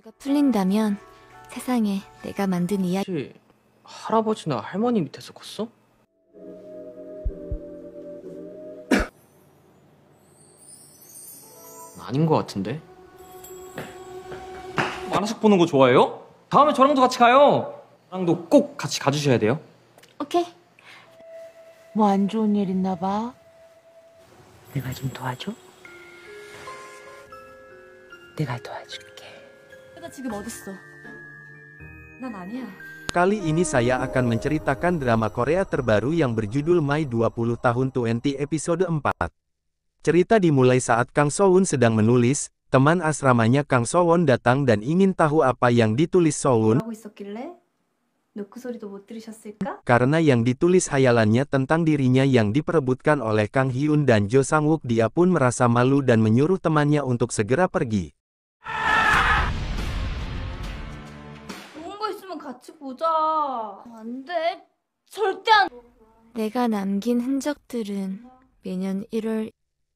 주가 풀린다면 세상에 내가 만든 이야기 혹시 할아버지나 할머니 밑에서 컸어? 아닌 것 같은데? 만화책 보는 거 좋아해요? 다음에 저랑도 같이 가요. 저랑도 꼭 같이 가주셔야 돼요. 오케이 뭐 안 좋은 일 있나 봐. 내가 좀 도와줘? 내가 도와줄게. 나 지금 어딨어 난 아니야 Kali ini saya akan menceritakan drama Korea terbaru yang berjudul My 20 Tahun 20 episode 4. Cerita dimulai saat Kang Sowon sedang menulis, teman asramanya Kang Sowon datang dan ingin tahu apa yang ditulis Sowon, 하고 있었길래 노크 소리도 못 들으셨을까? karena yang ditulis hayalannya tentang dirinya yang diperebutkan oleh Kang Hyun dan Jo Sang-wook dia pun merasa malu dan menyuruh temannya untuk segera pergi. 같이 보자. 안 돼. 절대 안. 내가 남긴 흔적들은 매년 1월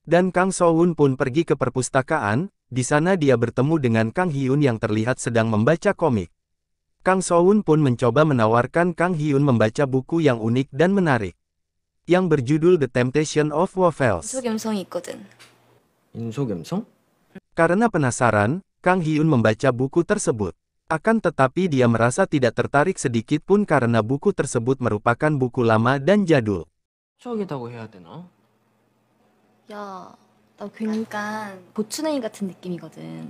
Dan Kang Sowon pun pergi ke perpustakaan, di sana dia bertemu dengan Kang Hyun yang terlihat sedang membaca komik. Kang Sowon pun mencoba menawarkan Kang Hyun membaca buku yang unik dan menarik. Yang berjudul The Temptation of Waffles. 소겸성이 있거든 인소겸성? Karena penasaran, Kang Hyun membaca buku tersebut. Akan tetapi dia merasa tidak tertarik sedikit pun karena buku tersebut merupakan buku lama dan jadul. 추억이라고 해야 되나? 야, 나 약간 보추냉이 같은 느낌이거든.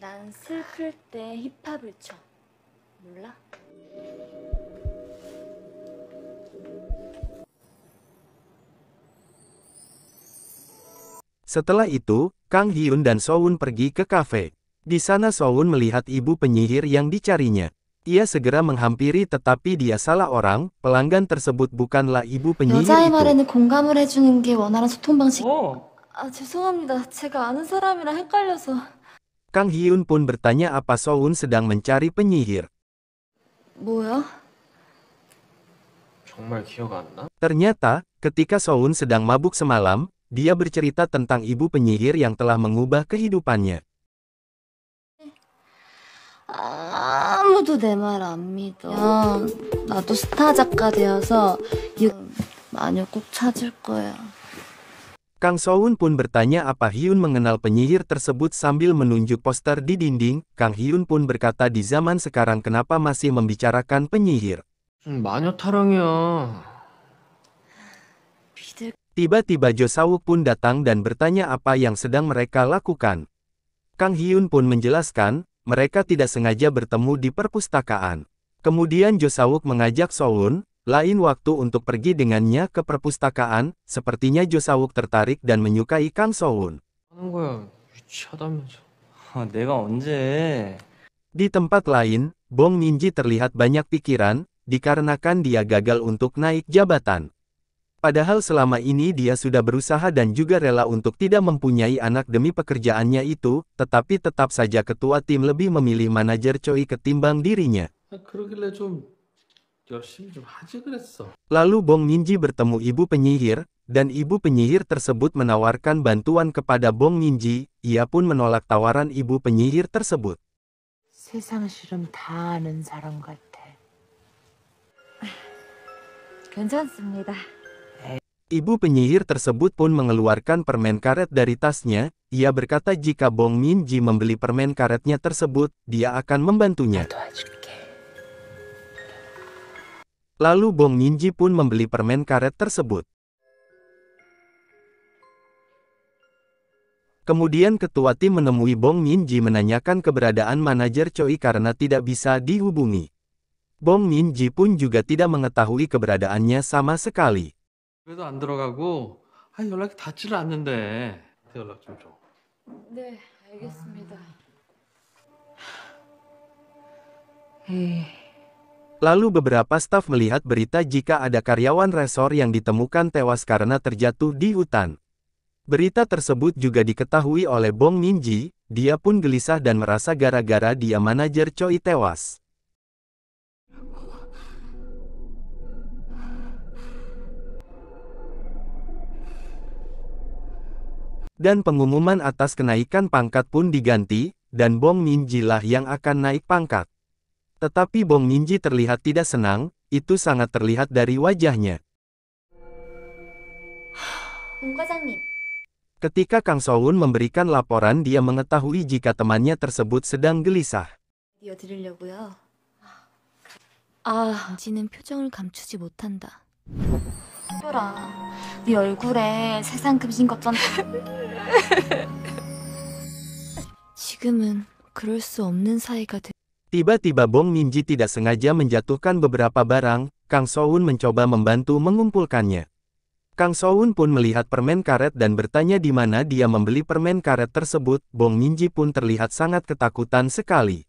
난 슬플 때 힙합을 쳐. 몰라? Setelah itu, Kang Hyun dan Sowon pergi ke kafe. Di sana Sowon melihat ibu penyihir yang dicarinya. Ia segera menghampiri tetapi dia salah orang, pelanggan tersebut bukanlah ibu penyihir 여자의 itu. 말에는 공감을 해주는 게 원활한 소통 방식. 어. 아 죄송합니다. 제가 아는 사람이랑 헷갈려서. Kang Hyun pun bertanya apa Sowon sedang mencari penyihir. 뭐야? 정말 기억 안 나? Ternyata, ketika Sowon sedang mabuk semalam, dia bercerita tentang ibu penyihir yang telah mengubah kehidupannya. 아무도 내 말 안 믿어. 나도 스타 작가 되어서 이 마녀 꼭 찾을 거야. Kang Sowon pun bertanya apa Hyun mengenal penyihir tersebut sambil menunjuk poster di dinding. Kang Hyun pun berkata di zaman sekarang kenapa masih membicarakan penyihir. 무슨 마녀 타령이야. 믿을 Tiba-tiba Jo Sawuk pun datang dan bertanya apa yang sedang mereka lakukan. Kang Hyun pun menjelaskan, mereka tidak sengaja bertemu di perpustakaan. Kemudian Josawuk mengajak Soun, lain waktu untuk pergi dengannya ke perpustakaan, sepertinya Josawuk tertarik dan menyukai Kang Soun. Di tempat lain, Bong Minji terlihat banyak pikiran, dikarenakan dia gagal untuk naik jabatan. Padahal selama ini dia sudah berusaha dan juga rela untuk tidak mempunyai anak demi pekerjaannya itu, tetapi tetap saja ketua tim lebih memilih manajer Choi ketimbang dirinya. 아, 그러길래 좀 열심히 좀 하지 그랬어. Lalu Bong Minji bertemu ibu penyihir, dan ibu penyihir tersebut menawarkan bantuan kepada Bong Minji, ia pun menolak tawaran ibu penyihir tersebut. 세상 실험 다 아는 사람 같아. 괜찮습니다. Ibu penyihir tersebut pun mengeluarkan permen karet dari tasnya, ia berkata jika Bong Min Ji membeli permen karetnya tersebut, dia akan membantunya. Lalu Bong Min Ji pun membeli permen karet tersebut. Kemudian ketua tim menemui Bong Min Ji menanyakan keberadaan manajer Choi karena tidak bisa dihubungi. Bong Min Ji pun juga tidak mengetahui keberadaannya sama sekali. 그래도 안 들어가고 아 연락이 닿지를 않는데 연락 좀 줘. 네 알겠습니다. 에이, Lalu beberapa staf melihat berita jika ada karyawan resor yang ditemukan tewas karena terjatuh di hutan. Berita tersebut juga diketahui oleh Bong Minji, dia pun gelisah dan merasa gara-gara dia manajer Choi tewas. Dan pengumuman atas kenaikan pangkat pun diganti, dan Bong Minji lah yang akan naik pangkat. Tetapi Bong Minji terlihat tidak senang, itu sangat terlihat dari wajahnya. 공 과장님. Ketika Kang Soun memberikan laporan dia mengetahui jika temannya tersebut sedang gelisah. 띄워드리려고요. 아, 지는 표정을 감추지 못한다. 별아, 네 얼굴에 세상 금신 걱정. 지금은 그럴 수 없는 사이가 돼. Tiba-tiba Bong Minji tidak sengaja menjatuhkan beberapa barang, Kang Soun mencoba membantu mengumpulkannya. Kang Soun pun melihat permen karet dan bertanya di mana dia membeli permen karet tersebut, Bong Minji pun terlihat sangat ketakutan sekali.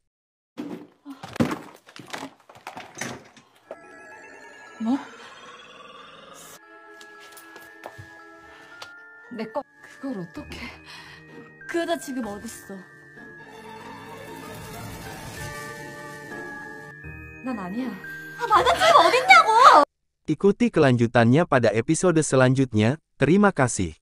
내 거. 그걸 어떻게? 그 여자 지금 어딨어? 난 아니야. Ikuti kelanjutannya pada episode selanjutnya, terima kasih.